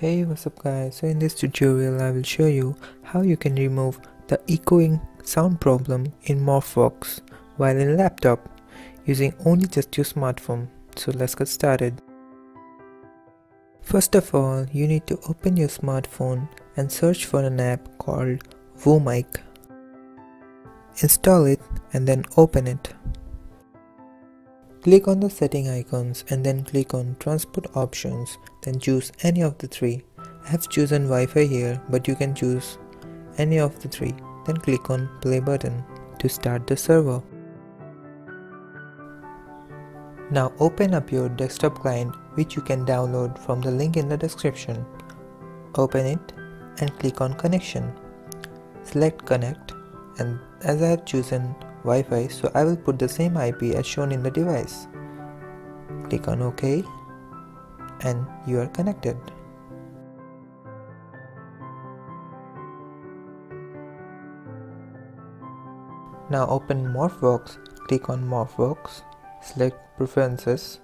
Hey what's up guys? So in this tutorial I will show you how you can remove the echoing sound problem in Morphvox while in laptop using only just your smartphone. So let's get started. First of all you need to open your smartphone and search for an app called WO Mic install it and then open it Click on the setting icons and then click on transport options then choose any of the three. I have chosen Wi-Fi here but you can choose any of the three then click on play button to start the server. Now open up your desktop client which you can download from the link in the description. Open it and click on connection. Select connect and as I have chosen Wi-Fi so I will put the same IP as shown in the device. Click on OK and you are connected. Now open Morphvox, click on Morphvox, select Preferences,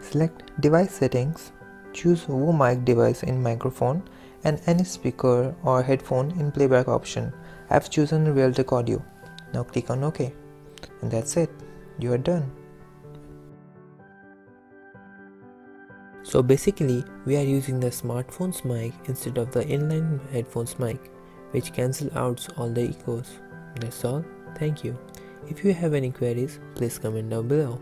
select Device Settings, choose WO Mic device in microphone and any speaker or headphone in playback option. I have chosen Realtek Audio. Now click on OK. And that's it. You are done. So basically, we are using the smartphone's mic instead of the inline headphones mic, which cancel out all the echoes. That's all. Thank you. If you have any queries, please comment down below.